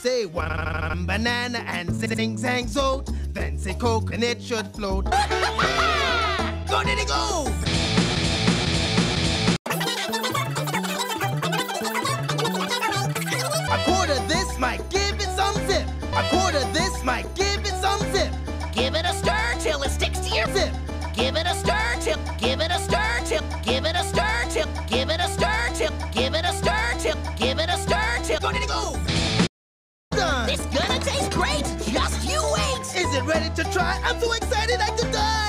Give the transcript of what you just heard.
Say one banana and zing zang zote. Then say coke and it should float. go did it go? A quarter this might give it some zip. A quarter this might give it some zip. Give it a stir till it sticks to your Zip. Give it a stir till, give it a stir till, give it a stir till, give it a stir till, give it a stir till, give it a stir till. Go did it go? It's gonna taste great. Just you wait. Is it ready to try? I'm so excited I could die.